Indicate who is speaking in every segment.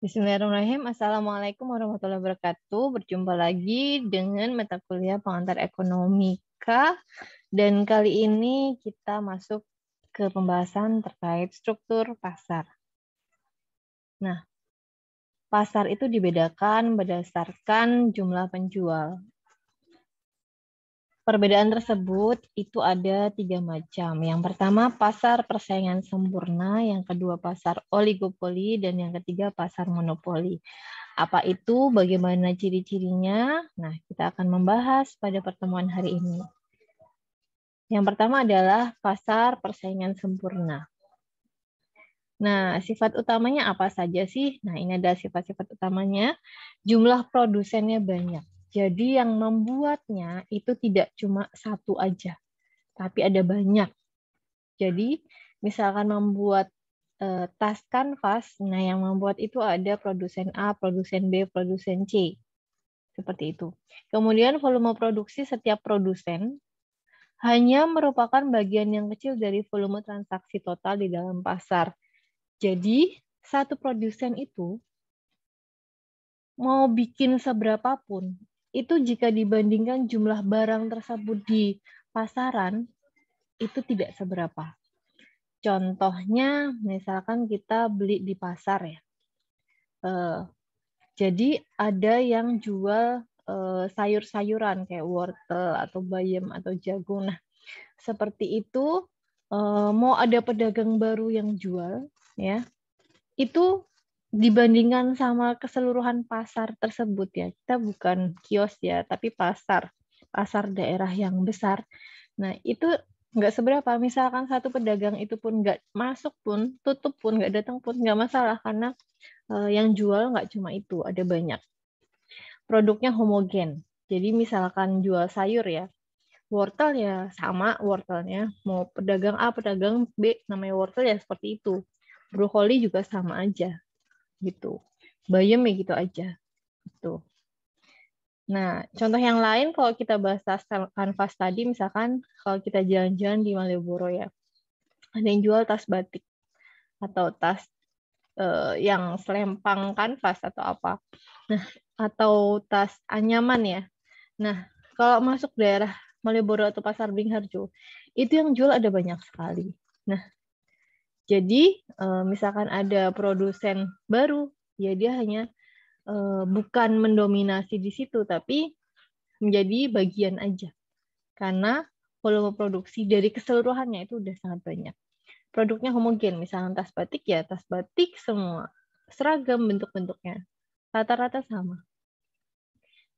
Speaker 1: Bismillahirrahmanirrahim. Assalamualaikum warahmatullahi wabarakatuh. Berjumpa lagi dengan mata kuliah pengantar ekonomika. Dan kali ini kita masuk ke pembahasan terkait struktur pasar. Nah, pasar itu dibedakan berdasarkan jumlah penjual. Perbedaan tersebut itu ada tiga macam. Yang pertama pasar persaingan sempurna, yang kedua pasar oligopoli, dan yang ketiga pasar monopoli. Apa itu, bagaimana ciri-cirinya? Nah, kita akan membahas pada pertemuan hari ini. Yang pertama adalah pasar persaingan sempurna. Nah, sifat utamanya apa saja sih? Nah, ini ada sifat-sifat utamanya. Jumlah produsennya banyak jadi yang membuatnya itu tidak cuma satu aja, tapi ada banyak. Jadi misalkan membuat uh, tas kanvas, nah yang membuat itu ada produsen A, produsen B, produsen C. Seperti itu. Kemudian volume produksi setiap produsen hanya merupakan bagian yang kecil dari volume transaksi total di dalam pasar. Jadi, satu produsen itu mau bikin seberapa pun, itu jika dibandingkan jumlah barang tersebut di pasaran itu tidak seberapa. Contohnya, misalkan kita beli di pasar ya. Uh, jadi ada yang jual uh, sayur-sayuran kayak wortel atau bayam atau jagung. Nah, seperti itu uh, mau ada pedagang baru yang jual ya. Itu dibandingkan sama keseluruhan pasar tersebut ya kita bukan kios ya tapi pasar pasar daerah yang besar. Nah itu nggak seberapa. Misalkan satu pedagang itu pun nggak masuk pun tutup pun nggak datang pun nggak masalah. Karena uh, yang jual nggak cuma itu ada banyak. Produknya homogen. Jadi misalkan jual sayur ya wortel ya sama wortelnya. Mau pedagang A pedagang B namanya wortel ya seperti itu. Brokoli juga sama aja gitu. Bayam ya gitu aja. Gitu. Nah, contoh yang lain kalau kita bahas tas kanvas tadi, misalkan kalau kita jalan-jalan di Malioboro ya, ada yang jual tas batik atau tas uh, yang selempang kanvas atau apa. Nah, atau tas anyaman ya. Nah, kalau masuk daerah Malioboro atau Pasar Beringharjo, itu yang jual ada banyak sekali. Nah, jadi uh, misalkan ada produsen baru, ya dia hanya uh, bukan mendominasi di situ, tapi menjadi bagian aja. Karena volume produksi dari keseluruhannya itu udah sangat banyak. Produknya homogen, misalnya tas batik ya tas batik semua, seragam bentuk-bentuknya, rata-rata sama.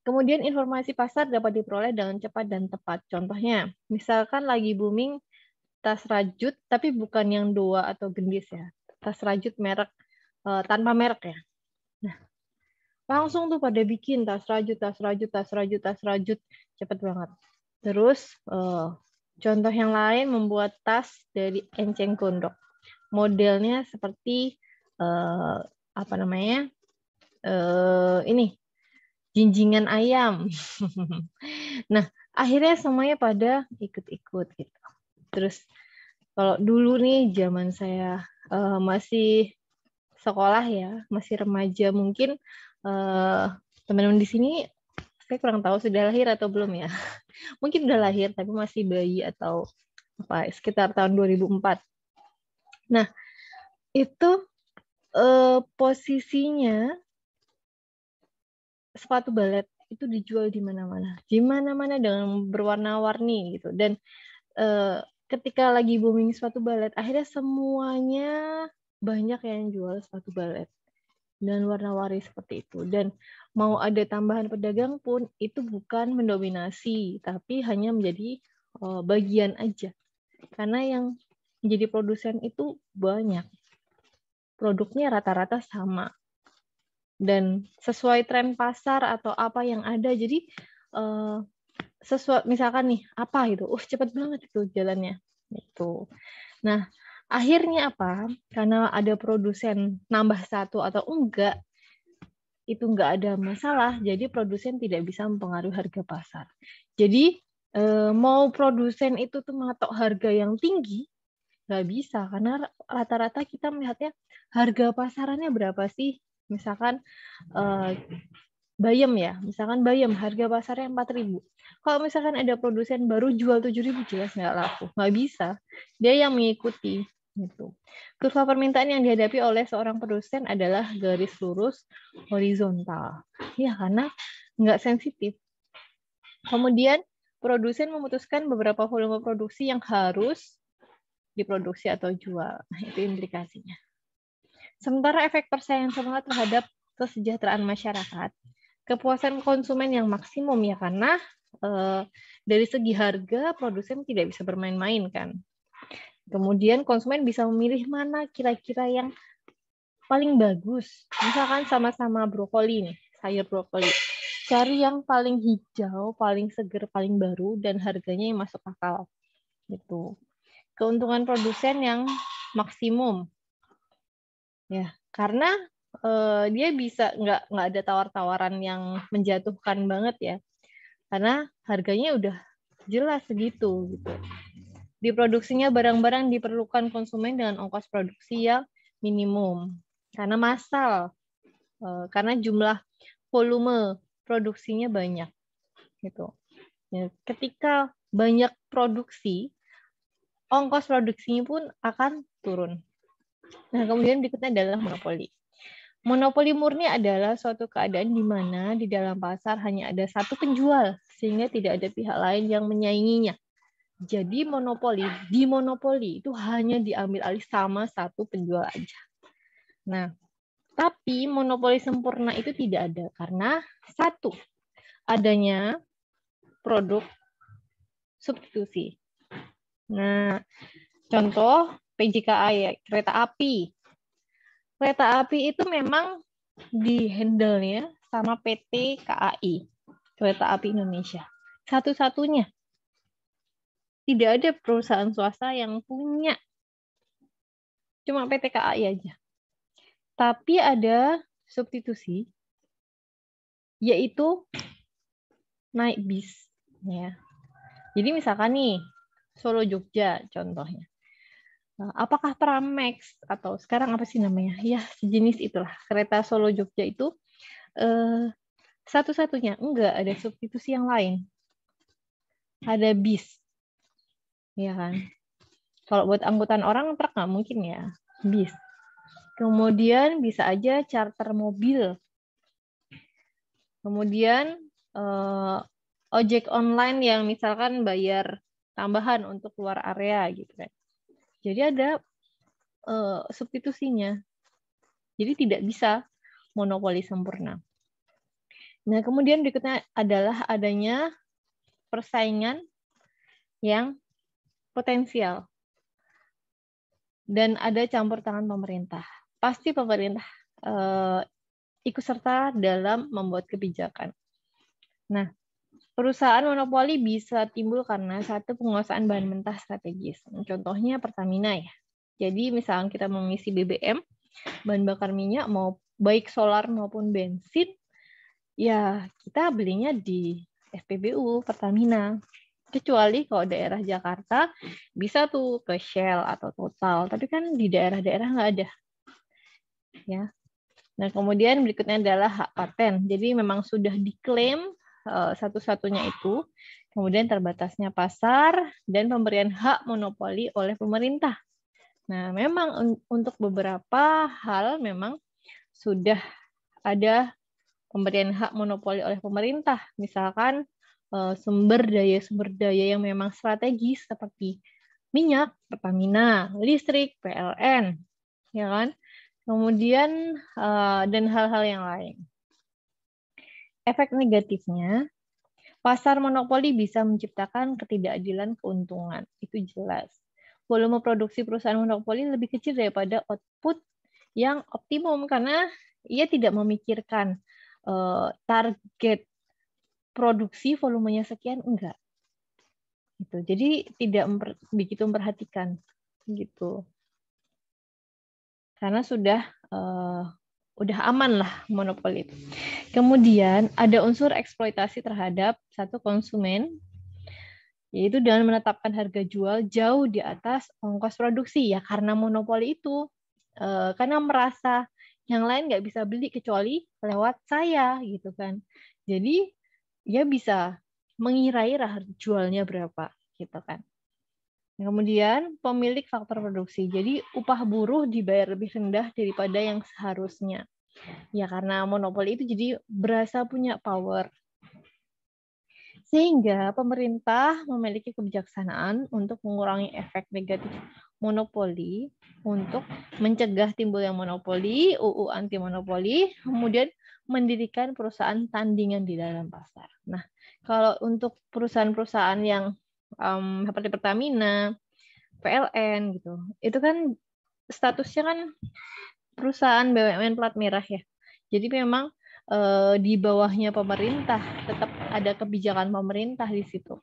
Speaker 1: Kemudian informasi pasar dapat diperoleh dengan cepat dan tepat. Contohnya, misalkan lagi booming tas rajut tapi bukan yang dua atau gendis ya. Tas rajut merek uh, tanpa merek ya. Nah langsung tuh pada bikin tas rajut tas rajut tas rajut tas rajut. Cepet banget. Terus uh, contoh yang lain membuat tas dari enceng gondok. Modelnya seperti uh, apa namanya? Uh, ini jinjingan ayam. Nah akhirnya semuanya pada ikut-ikut gitu Terus kalau dulu nih zaman saya uh, masih sekolah ya, masih remaja mungkin uh, teman-teman di sini saya kurang tahu sudah lahir atau belum ya. Mungkin udah lahir tapi masih bayi atau apa sekitar tahun 2004. Nah, itu uh, posisinya sepatu balet itu dijual di mana-mana, di mana-mana dengan berwarna-warni gitu. Dan uh, ketika lagi booming sepatu balet, akhirnya semuanya banyak yang jual sepatu balet dan warna-warni seperti itu. Dan mau ada tambahan pedagang pun itu bukan mendominasi, tapi hanya menjadi uh, bagian aja. Karena yang menjadi produsen itu banyak. Produknya rata-rata sama. Dan sesuai tren pasar atau apa yang ada, jadi uh, sesuatu misalkan nih apa itu uh cepet banget itu jalannya. Itu nah akhirnya apa? Karena ada produsen nambah satu atau enggak itu enggak ada masalah. Jadi produsen tidak bisa mempengaruhi harga pasar. Jadi eh, mau produsen itu tuh mematok harga yang tinggi nggak bisa. Karena rata-rata kita melihatnya harga pasarannya berapa sih? Misalkan uh, bayam ya, misalkan bayam harga pasarnya 4.000. Kalau misalkan ada produsen baru jual 7.000 jelas nggak laku, nggak bisa. Dia yang mengikuti gitu. Kurva permintaan yang dihadapi oleh seorang produsen adalah garis lurus horizontal. Ya, karena nggak sensitif. Kemudian produsen memutuskan beberapa volume produksi yang harus diproduksi atau jual. Nah, itu implikasinya. Sementara efek persaingan semangat terhadap kesejahteraan masyarakat, kepuasan konsumen yang maksimum ya karena eh, dari segi harga produsen tidak bisa bermain-main kan. Kemudian konsumen bisa memilih mana kira-kira yang paling bagus. Misalkan sama-sama brokoli nih, sayur brokoli. Cari yang paling hijau, paling seger, paling baru dan harganya yang masuk akal. Gitu. Keuntungan produsen yang maksimum ya karena uh, dia bisa nggak nggak ada tawar-tawaran yang menjatuhkan banget ya. Karena harganya udah jelas segitu gitu. Diproduksinya barang-barang diperlukan konsumen dengan ongkos produksi yang minimum. Karena massal uh, karena jumlah volume produksinya banyak gitu. Ya, ketika banyak produksi ongkos produksinya pun akan turun. Nah, kemudian berikutnya adalah monopoli. Monopoli murni adalah suatu keadaan di mana di dalam pasar hanya ada satu penjual, sehingga tidak ada pihak lain yang menyainginya. Jadi monopoli, di monopoli itu hanya diambil alih sama satu penjual aja. Nah, tapi monopoli sempurna itu tidak ada karena satu, adanya produk substitusi. Nah, contoh PJKA ya, kereta api. Kereta api itu memang di handle-nya sama PT KAI, Kereta Api Indonesia. Satu-satunya. Tidak ada perusahaan swasta yang punya. Cuma PT KAI aja. Tapi ada substitusi, yaitu naik bis. Ya. Jadi misalkan nih, Solo Jogja contohnya. Eh, apakah Tramex atau sekarang apa sih namanya? Ya, sejenis itulah. Kereta Solo Jogja itu eh, satu-satunya. Enggak, ada substitusi yang lain. Ada bis. Ya kan? Kalau buat angkutan orang truk nggak mungkin ya. Bis. Kemudian bisa aja charter mobil. Kemudian eh, ojek online yang misalkan bayar tambahan untuk keluar area gitu kan jadi ada uh, substitusinya. Jadi tidak bisa monopoli sempurna. Nah, kemudian berikutnya adalah adanya persaingan yang potensial. Dan ada campur tangan pemerintah. Pasti pemerintah uh, ikut serta dalam membuat kebijakan. Nah, Perusahaan monopoli bisa timbul karena satu penguasaan bahan mentah strategis. Contohnya Pertamina ya. Jadi misalnya kita mengisi BBM, bahan bakar minyak mau baik solar maupun bensin, ya kita belinya di SPBU Pertamina. Kecuali kalau daerah Jakarta bisa tuh ke Shell atau Total, tapi kan di daerah-daerah nggak ada. Ya. Nah, kemudian berikutnya adalah hak paten. Jadi memang sudah diklaim satu-satunya itu, kemudian terbatasnya pasar dan pemberian hak monopoli oleh pemerintah. Nah, memang untuk beberapa hal memang sudah ada pemberian hak monopoli oleh pemerintah, misalkan eh, sumber daya sumber daya yang memang strategis seperti minyak, Pertamina, listrik, PLN, ya kan? Kemudian eh, dan hal-hal yang lain efek negatifnya, pasar monopoli bisa menciptakan ketidakadilan keuntungan. Itu jelas. Volume produksi perusahaan monopoli lebih kecil daripada output yang optimum karena ia tidak memikirkan uh, target produksi volumenya sekian enggak. Gitu. Jadi tidak memper, begitu memperhatikan gitu. Karena sudah uh, udah aman lah monopoli. Kemudian ada unsur eksploitasi terhadap satu konsumen, yaitu dengan menetapkan harga jual jauh di atas ongkos produksi ya karena monopoli itu, eh, karena merasa yang lain nggak bisa beli kecuali lewat saya gitu kan. Jadi dia bisa mengira-ira jualnya berapa gitu kan. Kemudian pemilik faktor produksi. Jadi upah buruh dibayar lebih rendah daripada yang seharusnya. Ya karena monopoli itu jadi berasa punya power. Sehingga pemerintah memiliki kebijaksanaan untuk mengurangi efek negatif monopoli untuk mencegah timbulnya monopoli, UU anti monopoli, kemudian mendirikan perusahaan tandingan di dalam pasar. Nah, kalau untuk perusahaan-perusahaan yang um, seperti Pertamina, PLN gitu, itu kan statusnya kan perusahaan BUMN plat merah ya. Jadi memang eh, di bawahnya pemerintah, tetap ada kebijakan pemerintah di situ.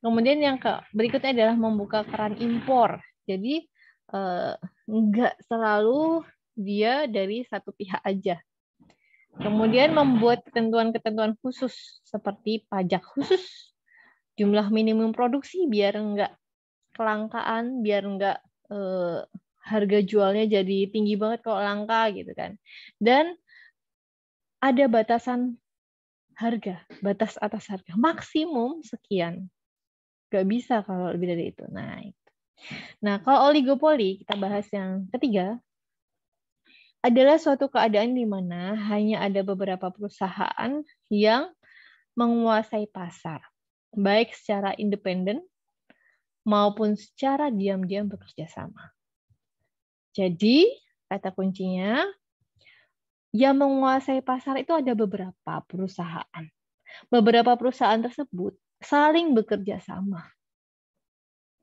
Speaker 1: Kemudian yang ke, berikutnya adalah membuka keran impor. Jadi eh, nggak selalu dia dari satu pihak aja. Kemudian membuat ketentuan-ketentuan khusus seperti pajak khusus, jumlah minimum produksi biar nggak kelangkaan, biar nggak eh, harga jualnya jadi tinggi banget kalau langka gitu kan. Dan ada batasan harga, batas atas harga maksimum sekian. Gak bisa kalau lebih dari itu. Nah, itu. Nah, kalau oligopoli kita bahas yang ketiga adalah suatu keadaan di mana hanya ada beberapa perusahaan yang menguasai pasar, baik secara independen maupun secara diam-diam bekerja sama. Jadi, kata kuncinya yang menguasai pasar itu ada beberapa perusahaan. Beberapa perusahaan tersebut saling bekerja sama.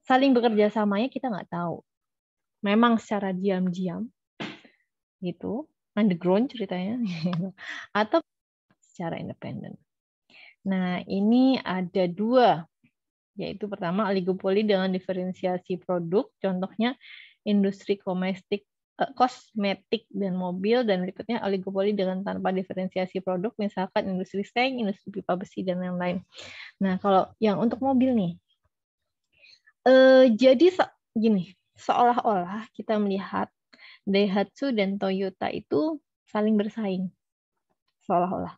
Speaker 1: Saling bekerja samanya kita nggak tahu. Memang secara diam-diam, gitu, underground ceritanya, atau secara independen. Nah, ini ada dua, yaitu pertama oligopoli dengan diferensiasi produk, contohnya industri domestik Eh, kosmetik dan mobil dan berikutnya oligopoli dengan tanpa diferensiasi produk misalkan industri seng, industri pipa besi dan lain-lain. Nah kalau yang untuk mobil nih, eh, jadi so, gini seolah-olah kita melihat Daihatsu dan Toyota itu saling bersaing seolah-olah.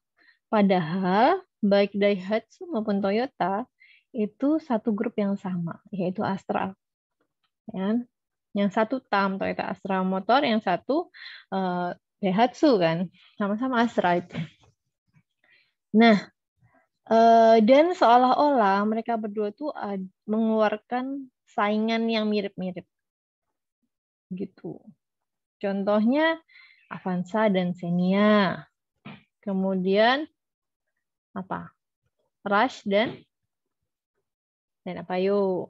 Speaker 1: Padahal baik Daihatsu maupun Toyota itu satu grup yang sama yaitu Astra. Ya, yang satu TAM Toyota Astra Motor, yang satu uh, Daihatsu kan, sama-sama Astra itu. Nah, uh, dan seolah-olah mereka berdua tuh uh, mengeluarkan saingan yang mirip-mirip, gitu. Contohnya Avanza dan Xenia. Kemudian apa? Rush dan dan apa yuk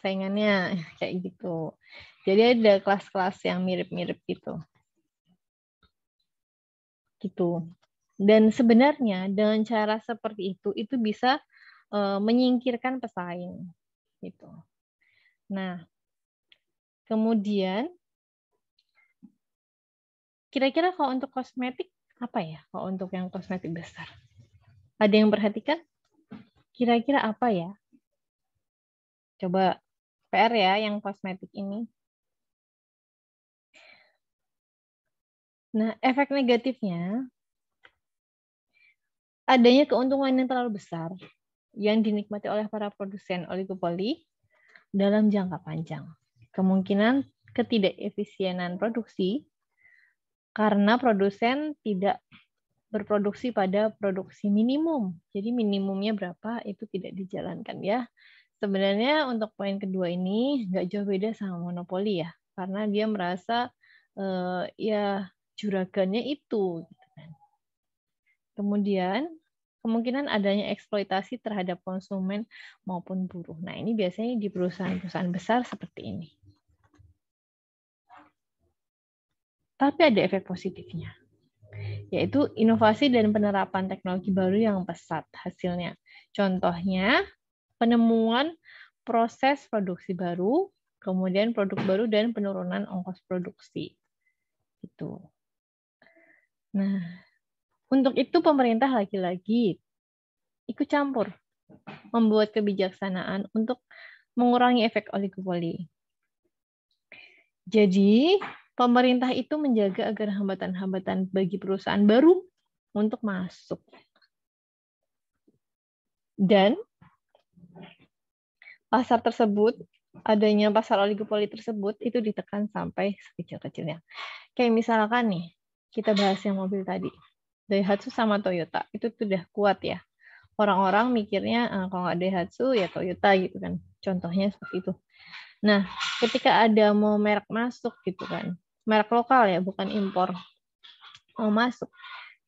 Speaker 1: saingannya kayak gitu. Jadi ada kelas-kelas yang mirip-mirip gitu. Gitu. Dan sebenarnya dengan cara seperti itu itu bisa uh, menyingkirkan pesaing gitu. Nah, kemudian kira-kira kalau untuk kosmetik apa ya? Kalau untuk yang kosmetik besar. Ada yang perhatikan? Kira-kira apa ya? Coba PR ya yang kosmetik ini. Nah, efek negatifnya adanya keuntungan yang terlalu besar yang dinikmati oleh para produsen oligopoli dalam jangka panjang. Kemungkinan ketidakefisienan produksi karena produsen tidak berproduksi pada produksi minimum. Jadi minimumnya berapa itu tidak dijalankan ya. Sebenarnya untuk poin kedua ini nggak jauh beda sama monopoli ya, karena dia merasa uh, ya juragannya itu. Gitu kan. Kemudian kemungkinan adanya eksploitasi terhadap konsumen maupun buruh. Nah ini biasanya di perusahaan-perusahaan besar seperti ini. Tapi ada efek positifnya, yaitu inovasi dan penerapan teknologi baru yang pesat hasilnya. Contohnya, penemuan proses produksi baru, kemudian produk baru dan penurunan ongkos produksi. Itu. Nah, untuk itu pemerintah lagi-lagi ikut campur membuat kebijaksanaan untuk mengurangi efek oligopoli. Jadi, pemerintah itu menjaga agar hambatan-hambatan bagi perusahaan baru untuk masuk. Dan pasar tersebut, adanya pasar oligopoli tersebut itu ditekan sampai sekecil-kecilnya. Kayak misalkan nih, kita bahas yang mobil tadi. Daihatsu sama Toyota itu sudah kuat ya. Orang-orang mikirnya ah, kalau nggak Daihatsu ya Toyota gitu kan. Contohnya seperti itu. Nah, ketika ada mau merek masuk gitu kan, merek lokal ya, bukan impor, mau masuk,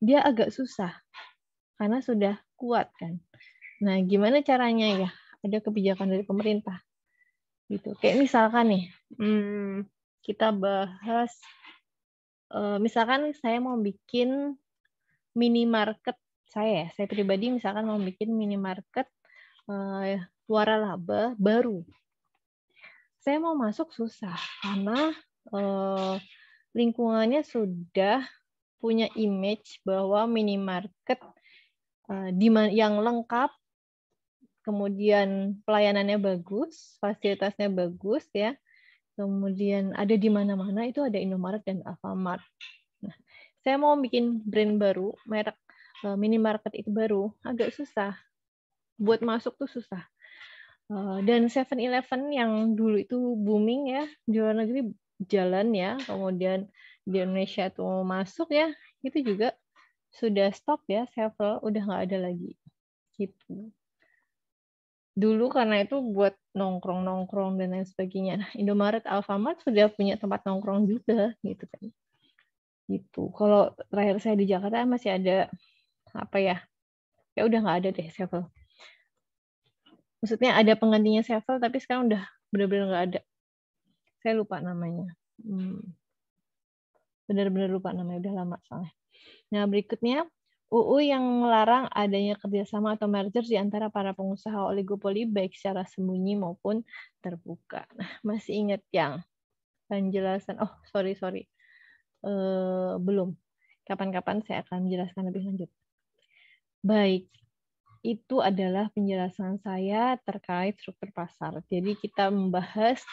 Speaker 1: dia agak susah karena sudah kuat kan. Nah, gimana caranya ya? Ada kebijakan dari pemerintah. Gitu. Kayak misalkan nih, hmm, kita bahas, uh, misalkan saya mau bikin minimarket saya, saya pribadi misalkan mau bikin minimarket uh, waralaba baru. Saya mau masuk susah karena uh, lingkungannya sudah punya image bahwa minimarket uh, yang lengkap, kemudian pelayanannya bagus, fasilitasnya bagus ya, kemudian ada di mana-mana itu ada Indomaret dan Alfamart. Nah, saya mau bikin brand baru, merek uh, minimarket itu baru, agak susah. Buat masuk tuh susah. Uh, dan 7-Eleven yang dulu itu booming ya di luar negeri jalan ya, kemudian di Indonesia tuh masuk ya, itu juga sudah stop ya, several udah nggak ada lagi. Gitu. Dulu karena itu buat nongkrong-nongkrong dan lain sebagainya. Nah, Indomaret, Alfamart sudah punya tempat nongkrong juga gitu kan. Gitu. Kalau terakhir saya di Jakarta masih ada apa ya? Ya udah nggak ada deh Sevel. Maksudnya ada penggantinya Sevel tapi sekarang udah benar-benar nggak ada. Saya lupa namanya. Hmm benar-benar lupa namanya udah lama soalnya. Nah berikutnya UU yang melarang adanya kerjasama atau merger di antara para pengusaha oligopoli baik secara sembunyi maupun terbuka. Nah masih ingat yang penjelasan? Oh sorry sorry uh, belum. Kapan-kapan saya akan menjelaskan lebih lanjut. Baik, itu adalah penjelasan saya terkait struktur pasar. Jadi kita membahas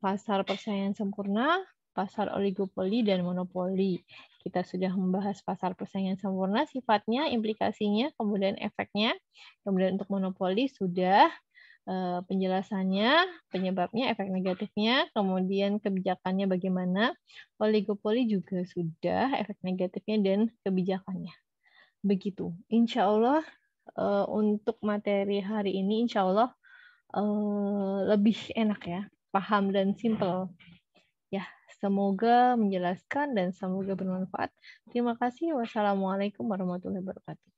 Speaker 1: pasar persaingan sempurna, pasar oligopoli dan monopoli. Kita sudah membahas pasar persaingan sempurna, sifatnya, implikasinya, kemudian efeknya. Kemudian untuk monopoli sudah eh, penjelasannya, penyebabnya, efek negatifnya, kemudian kebijakannya bagaimana. Oligopoli juga sudah efek negatifnya dan kebijakannya. Begitu. Insya Allah eh, untuk materi hari ini, insya Allah eh, lebih enak ya, paham dan simple. Ya, Semoga menjelaskan dan semoga bermanfaat. Terima kasih. Wassalamualaikum warahmatullahi wabarakatuh.